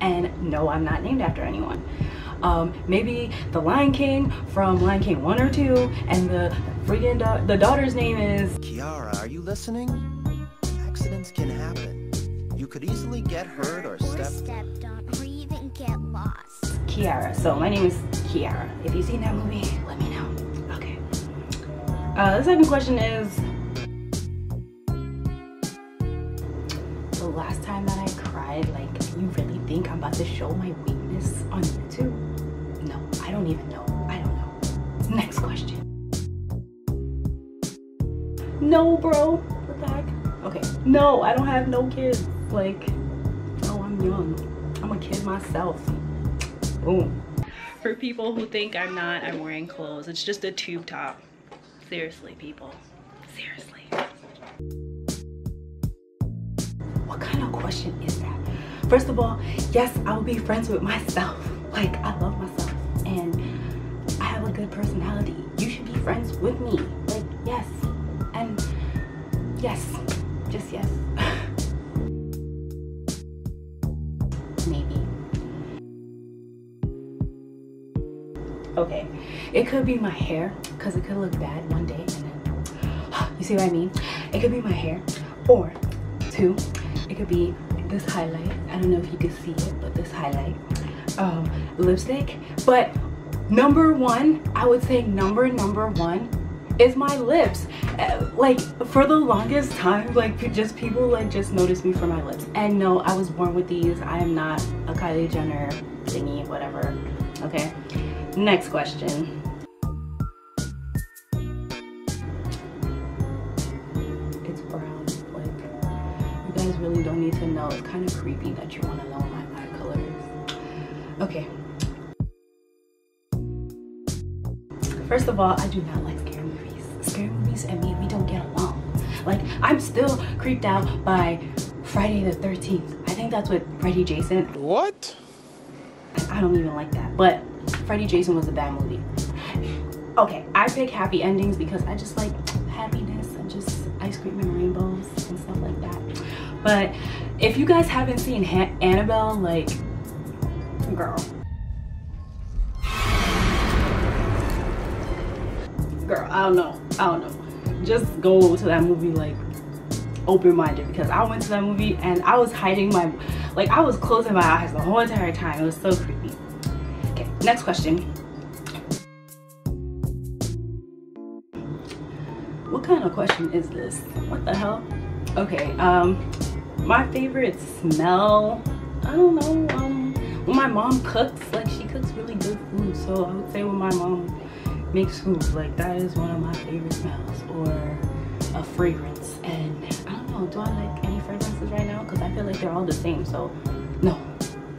And no, I'm not named after anyone. Um, maybe the Lion King from Lion King 1 or 2, and the freaking da the daughter's name is... Kiara, are you listening? Accidents can happen. You could easily get hurt or Or step... stepped on or even get lost. Kiara. So my name is Kiara. If you've seen that movie, let me know. Okay. Uh, the second question is show my weakness on YouTube? No, I don't even know. I don't know. Next question. No, bro. What the heck? Okay. No, I don't have no kids. Like, no, I'm young. I'm a kid myself. Boom. For people who think I'm not, I'm wearing clothes. It's just a tube top. Seriously, people. Seriously. What kind of question is that? First of all, yes, I will be friends with myself. Like, I love myself and I have a good personality. You should be friends with me. Like, yes. And yes, just yes. Maybe. Okay, it could be my hair because it could look bad one day and then, you see what I mean? It could be my hair or two, it could be this highlight. I don't know if you can see it, but this highlight, um, lipstick. But number one, I would say number, number one is my lips. Uh, like for the longest time, like just people like just noticed me for my lips. And no, I was born with these. I am not a Kylie Jenner thingy, whatever. Okay. Next question. Really don't need to know. It's kind of creepy that you want to know my eye colors. Okay. First of all, I do not like scary movies. Scary movies and me, we don't get along. Like, I'm still creeped out by Friday the 13th. I think that's what Freddy Jason What? I don't even like that. But Freddy Jason was a bad movie. Okay, I pick happy endings because I just like happiness and just ice cream and rainbows and stuff like that. But if you guys haven't seen Annabelle, like, girl. Girl, I don't know. I don't know. Just go to that movie like open-minded because I went to that movie and I was hiding my like I was closing my eyes the whole entire time. It was so creepy. Okay, next question. What kind of question is this? What the hell? Okay, um my favorite smell, I don't know, um when my mom cooks, like she cooks really good food. So I would say when my mom makes food, like that is one of my favorite smells or a fragrance and I don't know do I like any fragrances right now? Because I feel like they're all the same so no.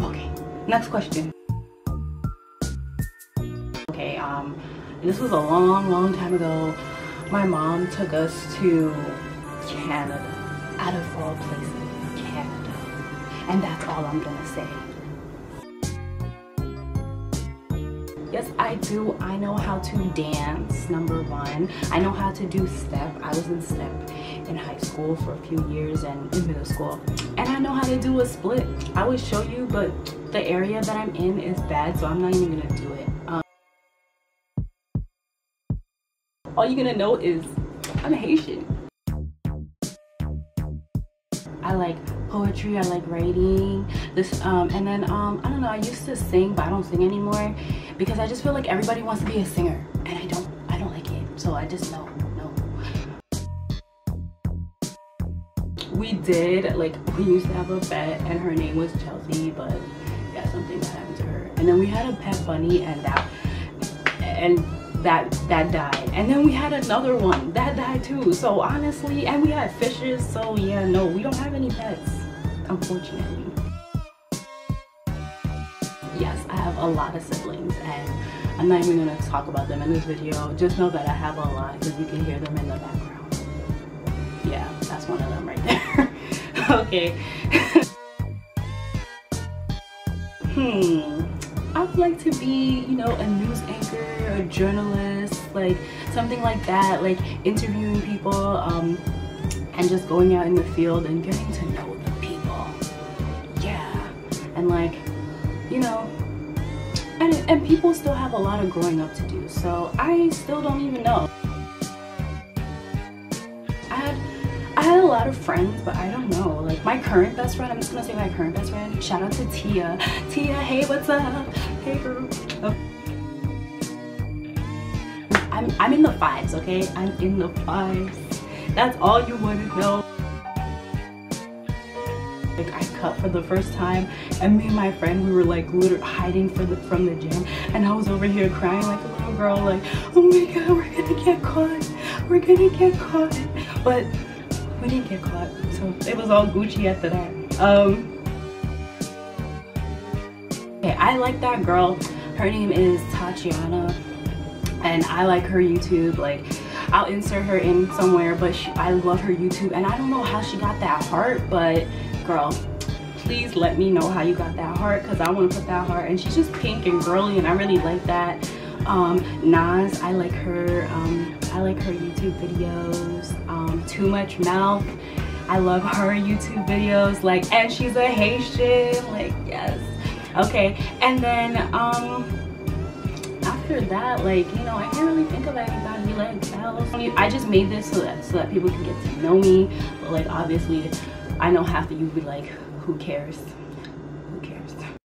Okay next question. Okay um this was a long long time ago. My mom took us to Canada out of all places And that's all I'm gonna say Yes, I do. I know how to dance, number one. I know how to do step. I was in step in high school for a few years and in middle school. And I know how to do a split. I would show you, but the area that I'm in is bad, so I'm not even gonna do it. Um, all you're gonna know is I'm Haitian. I like poetry, I like writing, this, um, and then, um, I don't know, I used to sing, but I don't sing anymore because I just feel like everybody wants to be a singer, and I don't, I don't like it, so I just, no, no. We did, like, we used to have a pet, and her name was Chelsea, but, yeah, something happened to her, and then we had a pet bunny, and that, and that that died. And then we had another one that died too so honestly and we had fishes so yeah no we don't have any pets unfortunately. Yes i have a lot of siblings and i'm not even going to talk about them in this video. Just know that i have a lot because you can hear them in the background. Yeah that's one of them right there. Okay. Hmm I would like to be, you know, a news anchor, a journalist, like something like that, like interviewing people, um, and just going out in the field and getting to know like you know and, and people still have a lot of growing up to do so i still don't even know. I had i had a lot of friends but i don't know like my current best friend i'm just gonna say my current best friend shout out to tia. Tia hey what's up? Hey girl. Oh. I'm, I'm in the fives okay? I'm in the fives. That's all you want to know like I cut for the first time and me and my friend we were like literally hiding the from the gym and I was over here crying like a little girl like oh my god we're gonna get caught. We're gonna get caught. But we didn't get caught so it was all Gucci after that um okay I like that girl. Her name is Tatiana and I like her YouTube like I'll insert her in somewhere but she, I love her YouTube and I don't know how she got that heart but girl please let me know how you got that heart because I want to put that heart and she's just pink and girly and I really like that. Um, Nas I like her um, I like her YouTube videos um, too much mouth I love her YouTube videos like and she's a Haitian like yes. Okay and then um after that like you know I can't really think of anybody like else. I just made this so that so that people can get to know me but like obviously I know half of you be like, who cares?